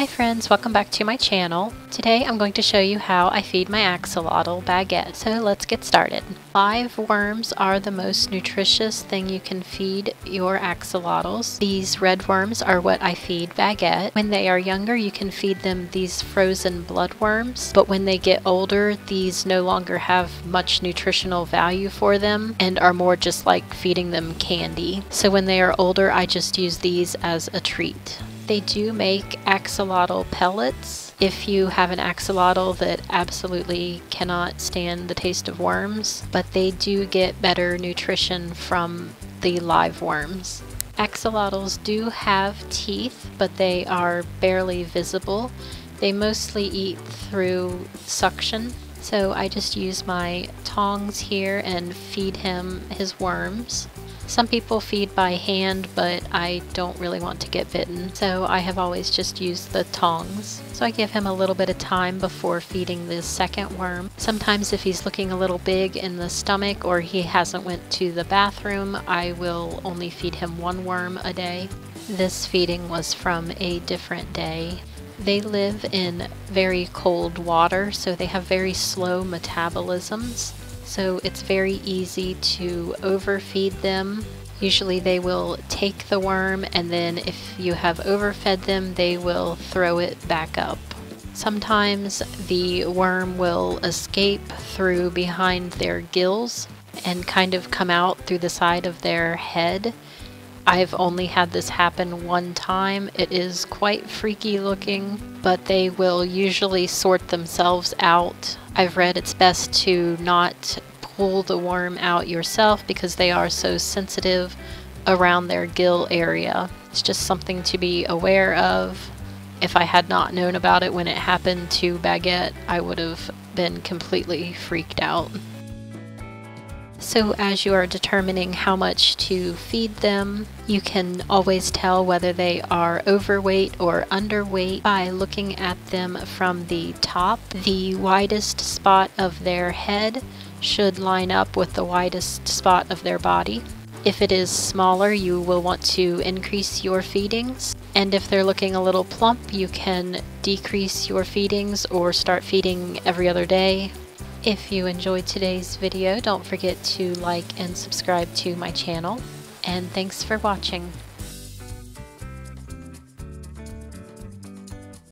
Hi friends, welcome back to my channel. Today I'm going to show you how I feed my axolotl Baguette. So let's get started. Live worms are the most nutritious thing you can feed your axolotls. These red worms are what I feed Baguette. When they are younger you can feed them these frozen bloodworms, but when they get older these no longer have much nutritional value for them and are more just like feeding them candy. So when they are older I just use these as a treat. They do make axolotl pellets. If you have an axolotl that absolutely cannot stand the taste of worms, but they do get better nutrition from the live worms. Axolotls do have teeth, but they are barely visible. They mostly eat through suction. So I just use my tongs here and feed him his worms. Some people feed by hand, but I don't really want to get bitten, so I have always just used the tongs. So I give him a little bit of time before feeding the second worm. Sometimes if he's looking a little big in the stomach or he hasn't went to the bathroom, I will only feed him one worm a day. This feeding was from a different day. They live in very cold water, so they have very slow metabolisms so it's very easy to overfeed them. Usually they will take the worm and then if you have overfed them they will throw it back up. Sometimes the worm will escape through behind their gills and kind of come out through the side of their head. I've only had this happen one time. It is quite freaky looking, but they will usually sort themselves out I've read it's best to not pull the worm out yourself because they are so sensitive around their gill area. It's just something to be aware of. If I had not known about it when it happened to Baguette, I would have been completely freaked out. So as you are determining how much to feed them, you can always tell whether they are overweight or underweight by looking at them from the top. The widest spot of their head should line up with the widest spot of their body. If it is smaller, you will want to increase your feedings. And if they're looking a little plump, you can decrease your feedings or start feeding every other day if you enjoyed today's video, don't forget to like and subscribe to my channel. And thanks for watching.